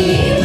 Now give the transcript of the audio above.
see.